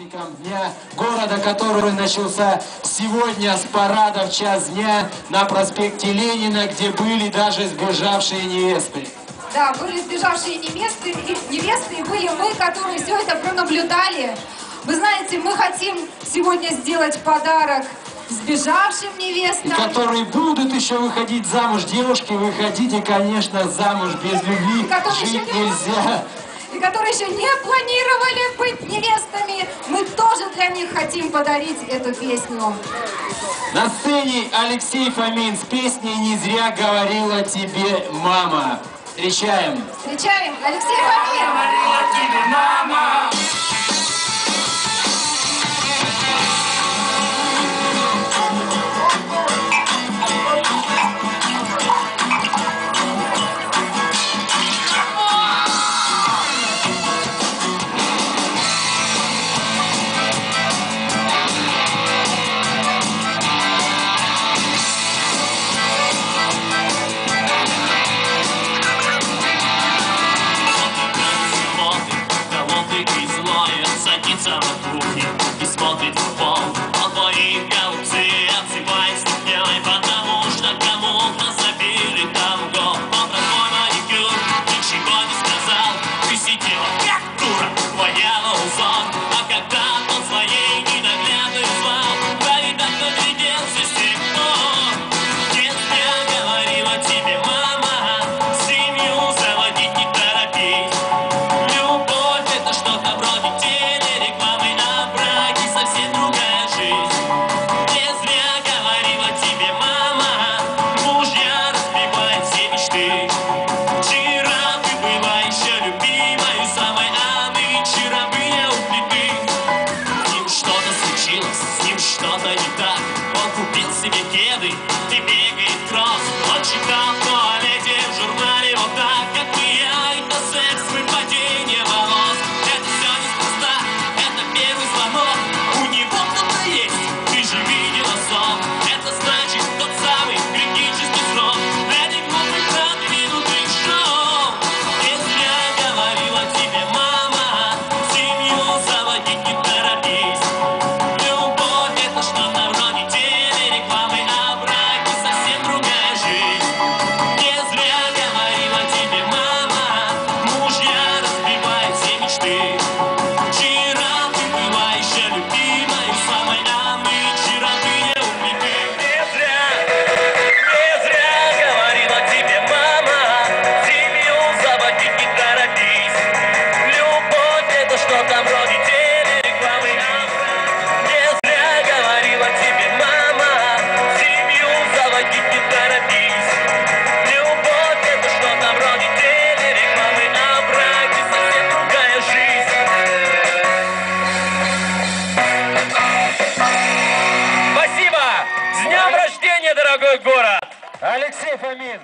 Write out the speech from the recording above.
праздником Дня города, который начался сегодня с парада в час дня на проспекте Ленина, где были даже сбежавшие невесты. Да, были сбежавшие невесты, невесты, и были мы, которые все это пронаблюдали. Вы знаете, мы хотим сегодня сделать подарок сбежавшим невестам. И которые будут еще выходить замуж. Девушки, выходите, конечно, замуж без любви. Жить нельзя и которые еще не планировали быть невестами, мы тоже для них хотим подарить эту песню. На сцене Алексей Фомин с песней «Не зря говорила тебе мама». Встречаем. Встречаем. Алексей Фомин. Говорила тебе мама. it for планета. дорогой город! Алексей Фомин!